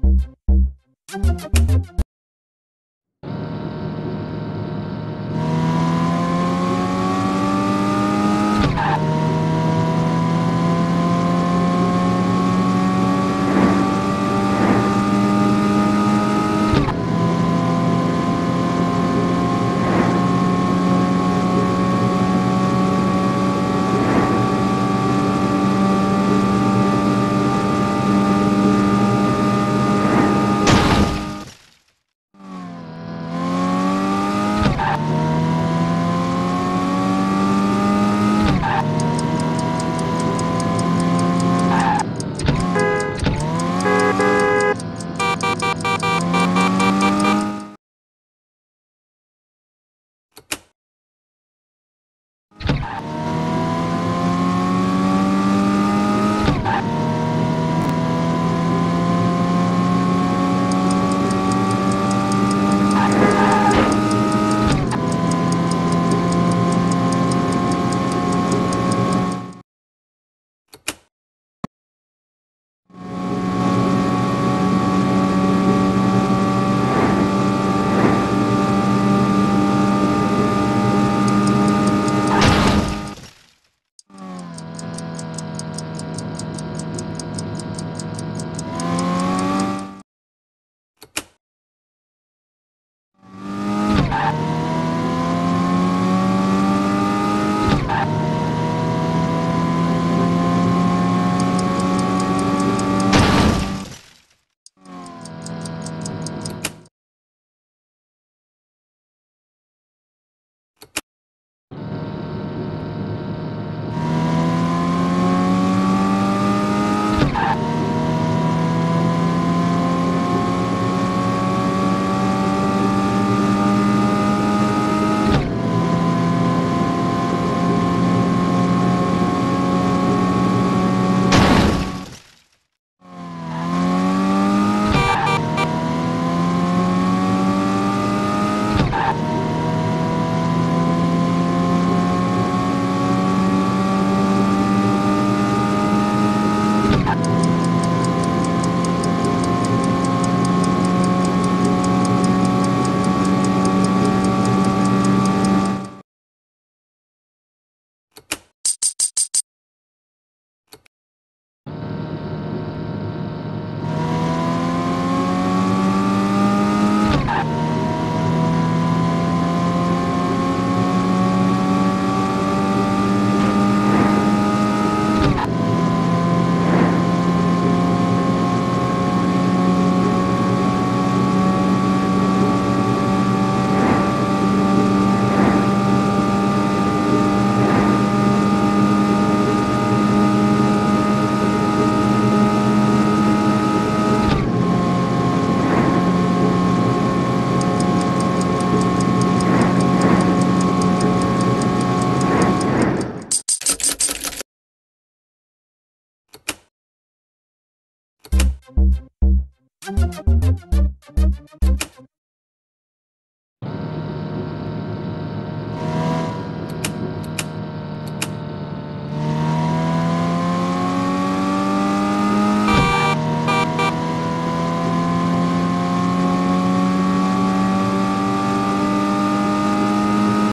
Thank you. Thank you.